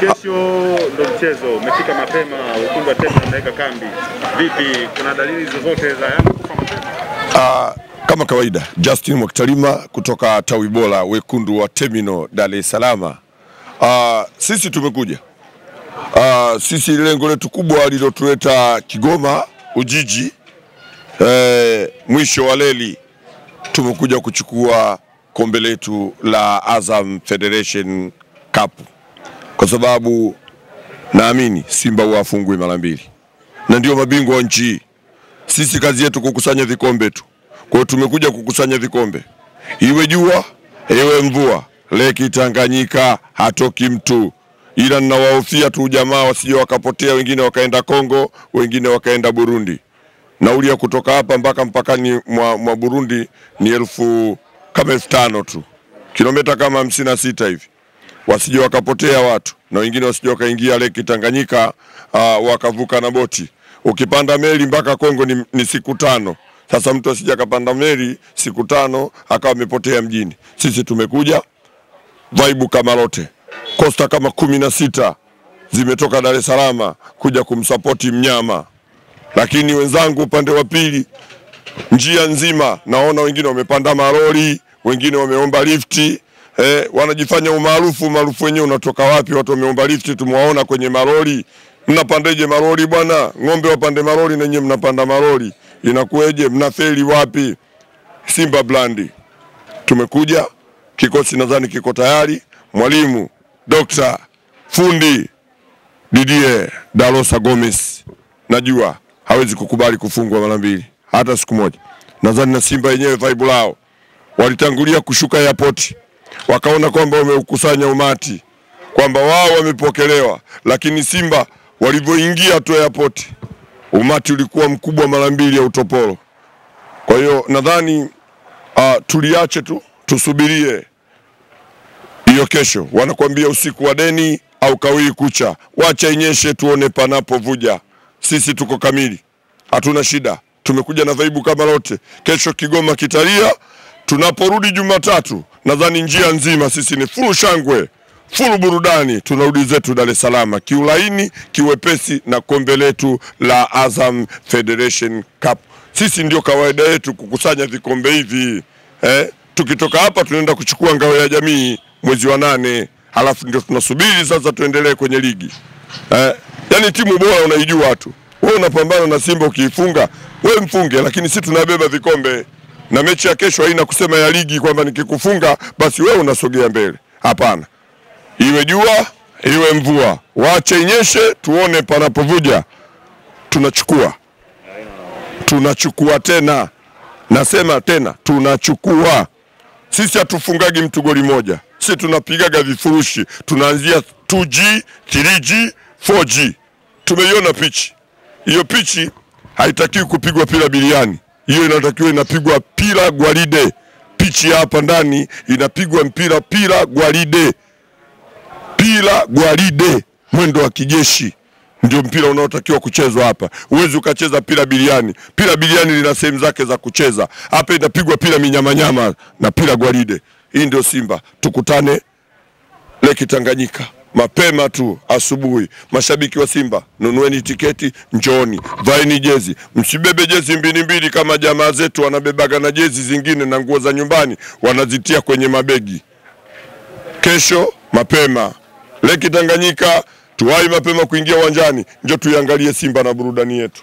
Kesho ndo mchezo, umefika mapema, wekundu wa unaweka kambi. Vipi, kuna dalili zozote za Yanga kufa mapema? Ah, kama kawaida Justin Mwakitalima kutoka tawi bora wekundu wa Terminal Dar es Salaam. Ah, sisi tumekuja Ah, sisi lengo letu kubwa lilotuleta Kigoma Ujiji, eh, mwisho wa leli tumekuja kuchukua kombe letu la Azam Federation Cup kwa sababu naamini Simba huwa afungwi mara mbili na ndio mabingwa wa nchi. Sisi kazi yetu kukusanya vikombe tu. Kwa hiyo tumekuja kukusanya vikombe, iwe jua iwe mvua. Leki Tanganyika hatoki mtu, ila ninawahofia tu jamaa wasije wakapotea, wengine wakaenda Kongo, wengine wakaenda Burundi. Nauli ya kutoka hapa mpaka mpakani mwa, mwa Burundi ni elfu kama elfu tano tu, kilomita kama hamsini na sita hivi wasije wakapotea watu na wengine wasije wakaingia Leki Tanganyika uh, wakavuka na boti. Ukipanda meli mpaka Kongo ni, ni siku tano. Sasa mtu asije akapanda meli siku tano akawa amepotea mjini. Sisi tumekuja vaibu kama lote, kosta kama kumi na sita zimetoka Dar es Salaam kuja kumsapoti mnyama, lakini wenzangu upande wa pili njia nzima naona wengine wamepanda maroli, wengine wameomba lifti eh, wanajifanya umaarufu. Umaarufu wenyewe unatoka wapi? Watu wameomba lifti, tumewaona kwenye maroli. Mnapandeje maroli bwana? Ng'ombe wapande maroli na nyinyi mnapanda maroli, inakuweje? Mnafeli wapi? Simba Blandi tumekuja, kikosi nadhani kiko tayari. Mwalimu Dokta fundi Didier Dalosa Gomez najua hawezi kukubali kufungwa mara mbili hata siku moja. Nadhani na Simba yenyewe vibe lao walitangulia kushuka airport, wakaona kwamba wameukusanya umati, kwamba wao wamepokelewa, lakini Simba walivyoingia tu airport, umati ulikuwa mkubwa mara mbili ya utopolo. Kwa hiyo nadhani uh, tuliache tu tusubirie hiyo kesho. Wanakuambia usiku wa deni au kawii kucha, wacha inyeshe tuone panapovuja. Sisi tuko kamili, hatuna shida, tumekuja na dhaibu kama lote. Kesho Kigoma kitalia, tunaporudi Jumatatu nadhani njia nzima sisi ni fulu shangwe, fulu burudani, tunarudi zetu Dar es Salaam kiulaini, kiwepesi na kombe letu la Azam Federation Cup. Sisi ndio kawaida yetu kukusanya vikombe hivi eh? Tukitoka hapa tunaenda kuchukua ngao ya jamii mwezi wa nane, halafu ndio tunasubiri sasa tuendelee kwenye ligi eh? Yani timu bora unaijua tu wewe, unapambana na Simba ukiifunga wewe mfunge, lakini sisi tunabeba vikombe na mechi ya kesho haina kusema ya ligi kwamba nikikufunga basi wewe unasogea mbele. Hapana, iwe jua iwe mvua, wache inyeshe, tuone panapovuja, tunachukua. Tunachukua tena, nasema tena tunachukua. Sisi hatufungagi mtu goli moja, sisi tunapigaga vifurushi, tunaanzia 2G, 3G, 4G. Tumeiona pichi. Hiyo, pichi haitakiwi kupigwa pila biliani, hiyo inatakiwa inapigwa pila gwaride. Pichi hapa ndani inapigwa mpira pila gwaride, pila gwaride, mwendo wa kijeshi ndio mpira unaotakiwa kuchezwa hapa. Huwezi ukacheza pila biliani. Pila biliani lina sehemu zake za kucheza, hapa inapigwa pila minyamanyama na pila gwaride. Hii ndio Simba. Tukutane Leki Tanganyika mapema tu asubuhi. Mashabiki wa Simba, nunueni tiketi, njoni, vaeni jezi, msibebe jezi mbili mbili kama jamaa zetu wanabebaga na jezi zingine na nguo za nyumbani wanazitia kwenye mabegi. Kesho mapema Leki Tanganyika, tuwai mapema kuingia uwanjani, njo tuiangalie Simba na burudani yetu.